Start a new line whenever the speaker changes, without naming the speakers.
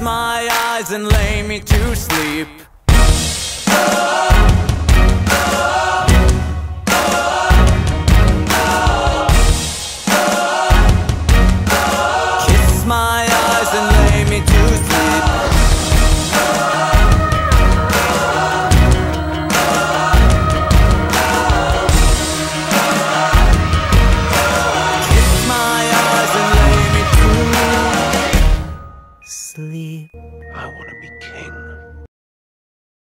Close my eyes and lay me to sleep. Kiss my eyes and sleep. I want to be